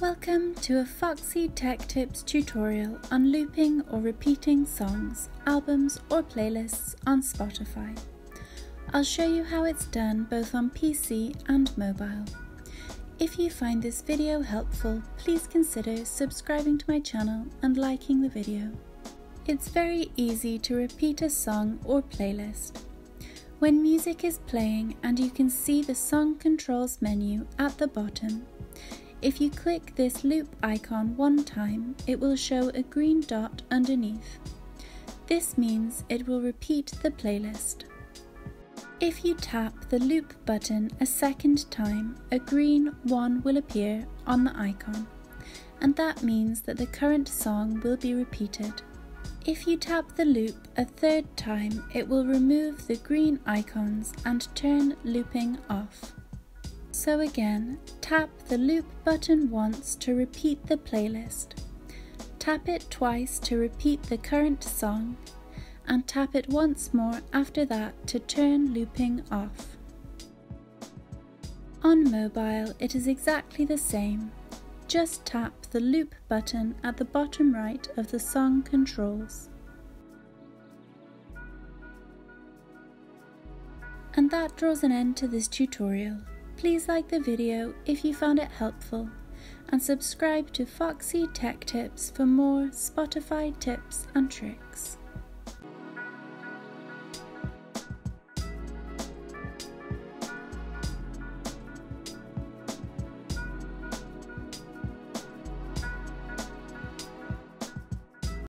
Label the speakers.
Speaker 1: Welcome to a Foxy Tech Tips tutorial on looping or repeating songs, albums or playlists on Spotify. I'll show you how it's done both on PC and mobile. If you find this video helpful, please consider subscribing to my channel and liking the video. It's very easy to repeat a song or playlist. When music is playing and you can see the song controls menu at the bottom, if you click this loop icon one time, it will show a green dot underneath. This means it will repeat the playlist. If you tap the loop button a second time, a green 1 will appear on the icon, and that means that the current song will be repeated. If you tap the loop a third time, it will remove the green icons and turn looping off. So again, tap the loop button once to repeat the playlist. Tap it twice to repeat the current song, and tap it once more after that to turn looping off. On mobile, it is exactly the same. Just tap the loop button at the bottom right of the song controls. And that draws an end to this tutorial. Please like the video if you found it helpful and subscribe to Foxy Tech Tips for more Spotify tips and tricks.